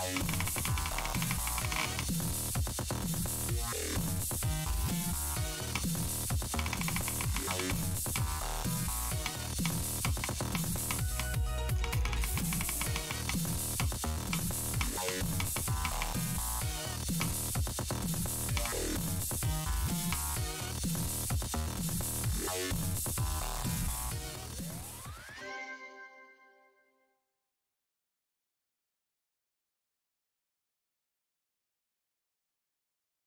Bye. Bye.